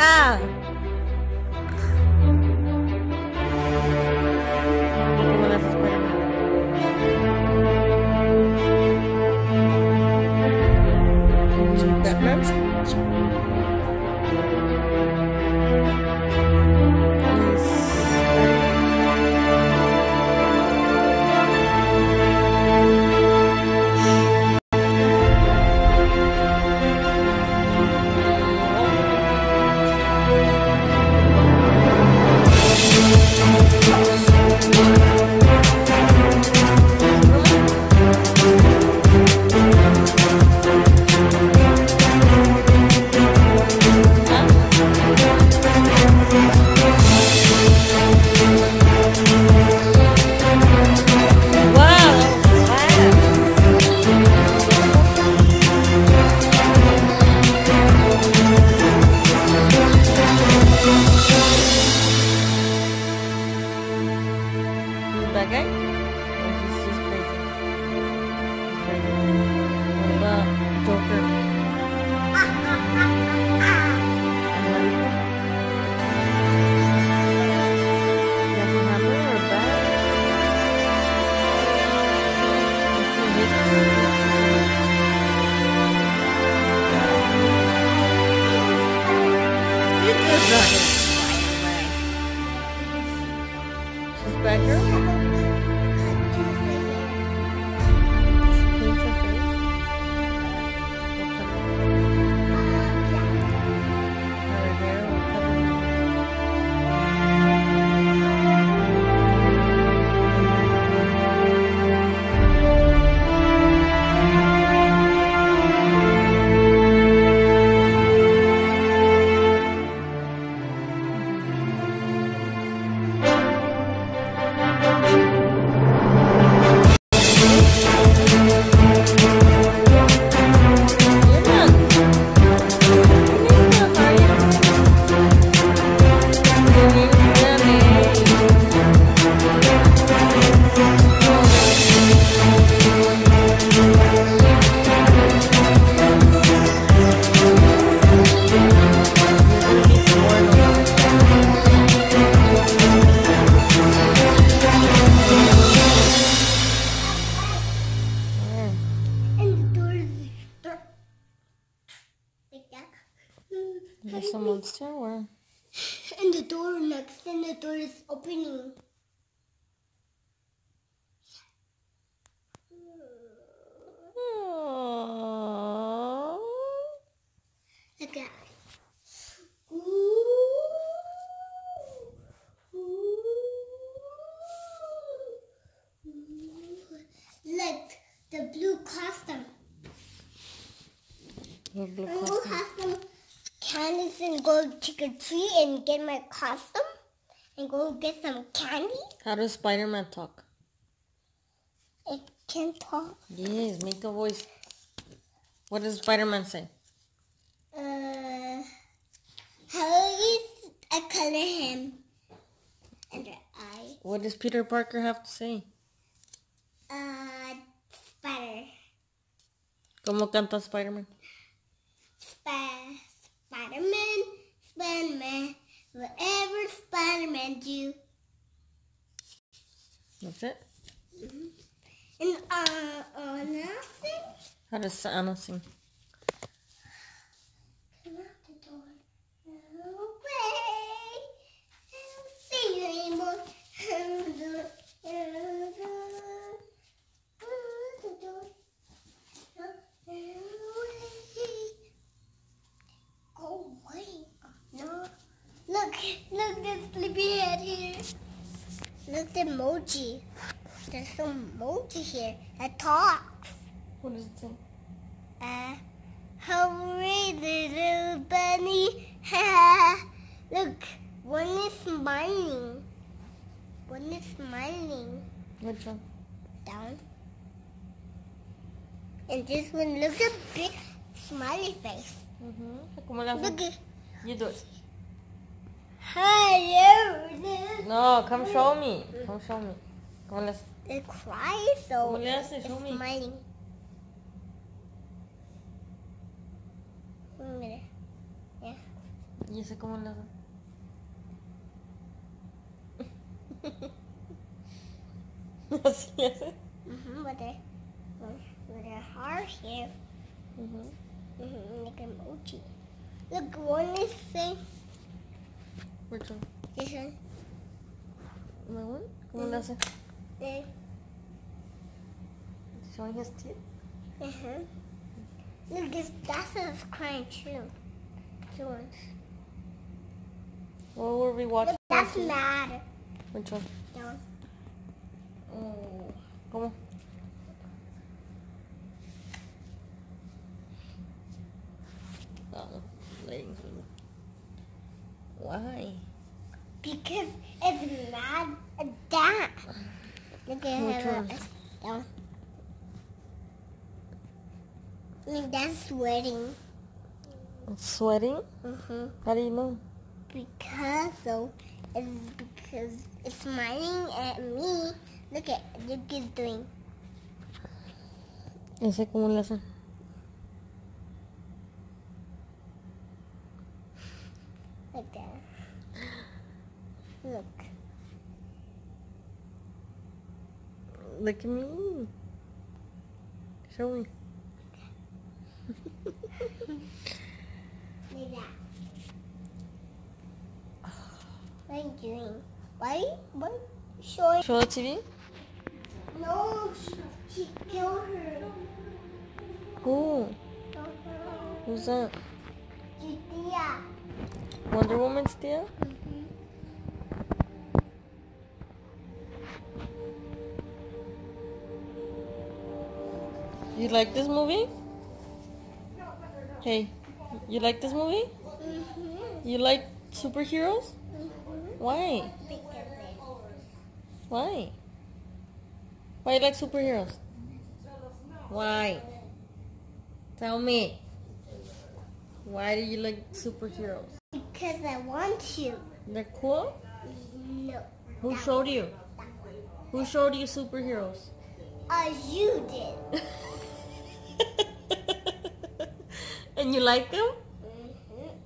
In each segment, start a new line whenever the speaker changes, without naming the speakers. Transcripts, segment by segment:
啊。You did There's monster or
And the door next, and the door is opening. Look at Ooh. Ooh. Look, the blue costume.
the blue
I'm
costume.
gonna have some candies and go trick or treat and get my costume and go get some candy.
How does Spider-Man talk?
It can talk.
Yes, make a voice. What does Spider-Man say?
Uh, how is I color him under eye?
What does Peter Parker have to say?
Uh, spider,
¿Cómo canta Spider-Man?
Sp- Spider-Man, Spider-Man, whatever Spider-Man do.
That's it?
And uh, uh, nothing.
How does Anna sing?
Come out the door. Away. I don't see you anymore. Out the door. Out the door. Out the door. Away. Go away. No. Look, look, there's sleepyhead here. Look, the emoji. There's some emoji here that talks.
What does it say?
Uh, hurry, little bunny. Look, one is smiling. One is smiling.
Which one?
Down. And this one, look at big smiley face.
Mm-hmm.
Look at.
You do it.
Hello.
No, come show me. Come show me. ¿Cómo le haces?
It cries so.
¿Cómo le haces?
It's
Show me.
smiling. Yeah.
¿Y ese cómo le hace? Así le hace.
Mm-hmm, with a with a heart here.
Ujú.
Mm-hmm, like an emoji. Look, one is saying
Which one?
this one.
¿My one? ¿Cómo le hace?
The,
Showing his teeth?
uh-huh. Look, this that's is crying too. Two ones.
What were we watching?
Look, that's mad.
Which one?
No.
Oh. ¿Cómo? Oh, leggings. Why?
Because it's mad at that. Look at her.
one?
Down. Look, that's sweating.
It's sweating?
Mm-hmm.
How do you know?
Because though, it's because it's smiling at me. Look at look it's doing.
¿Ese cómo le?
Like that. Look.
Look at me. Show me.
Like that. What are you doing? Why? What? Showing?
Show the TV?
No, she, she killed her.
Who?
Uh-huh.
Who's that? Wonder Woman's deal? You like this movie? Hey, you like this movie?
Mm-hmm.
You like superheroes?
Mm-hmm.
Why? Why? Why you like superheroes? Why? Tell me. Why do you like superheroes?
Because I want to.
They're cool?
No.
Who showed you? Who showed you superheroes?
Uh, you did.
and you like them?
Mm-hmm.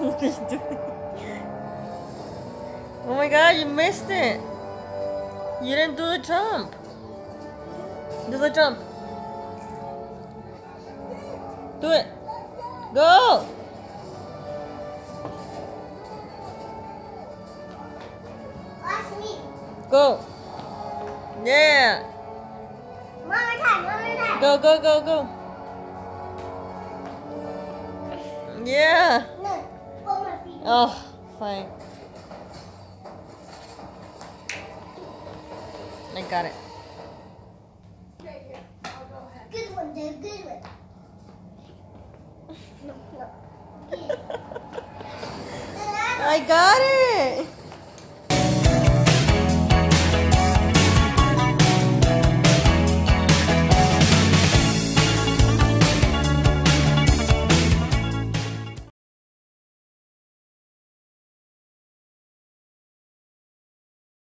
What are doing? Oh my god, you missed it. You didn't do the jump. Do the jump. Do it. Go.
Watch me.
Go. Yeah.
One more time. One more time.
Go, go, go, go. Yeah. Oh, fine. I got it.
Good one, dude. Good one. No, no. Yeah.
I got